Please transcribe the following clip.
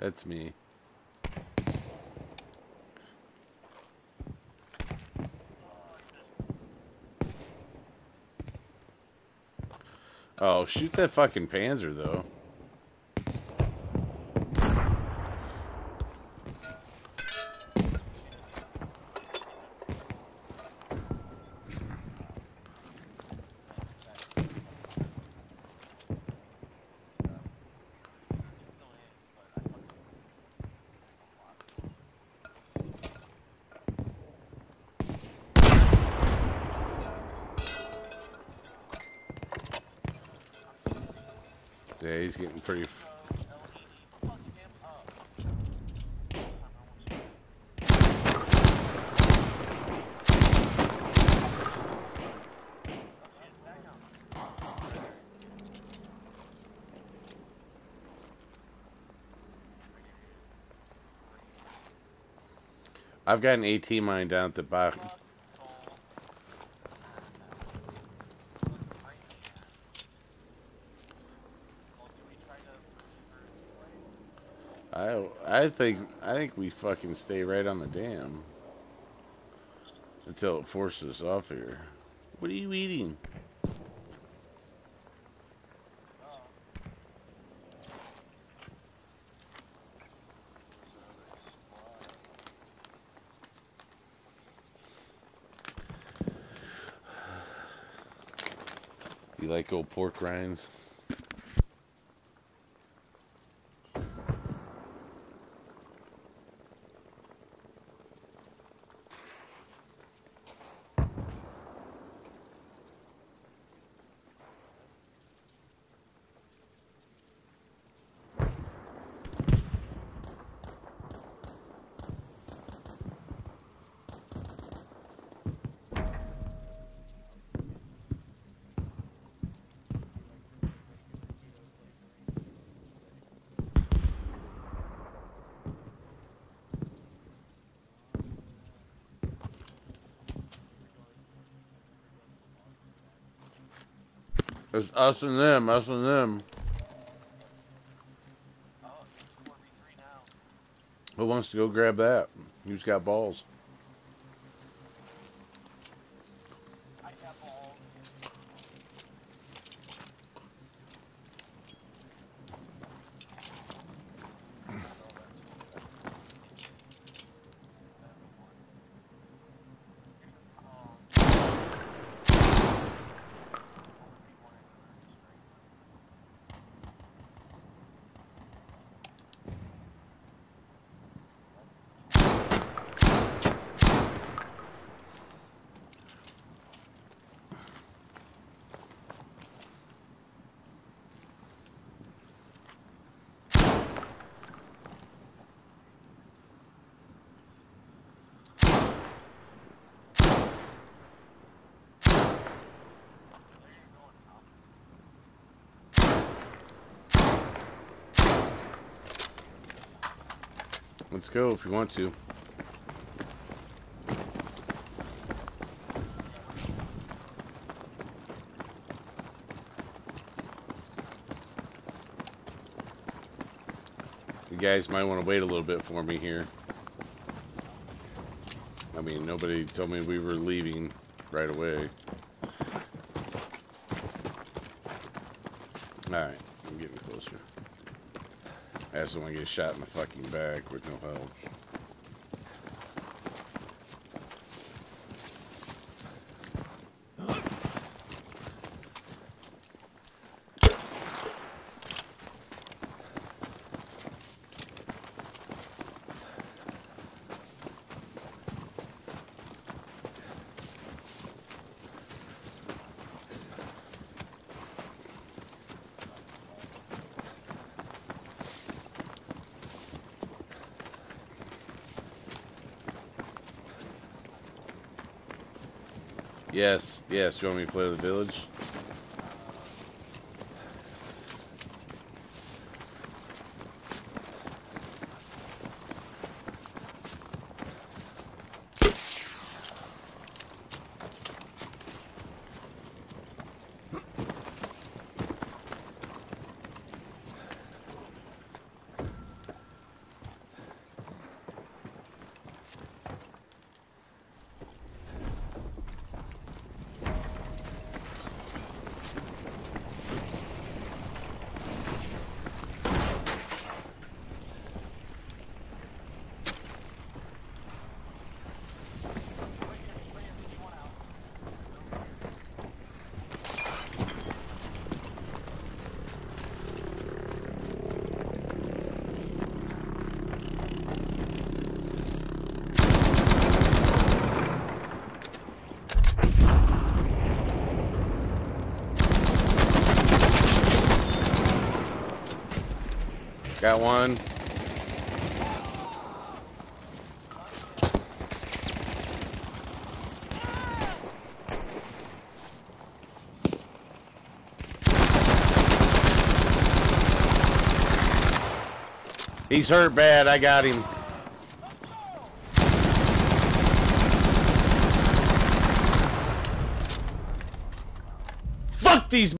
That's me. Oh, shoot that fucking Panzer, though. Yeah, he's getting pretty. I've got an AT mine down at the back. I I think I think we fucking stay right on the dam until it forces us off here. What are you eating? You like old pork rinds? It's us and them, us and them. Who wants to go grab that? Who's got balls? Let's go if you want to. You guys might want to wait a little bit for me here. I mean, nobody told me we were leaving right away. Alright, I'm getting closer. I just don't want shot in the fucking back with no help. Yes, yes. You want me to flare the village? Got one. He's hurt bad. I got him. Fuck these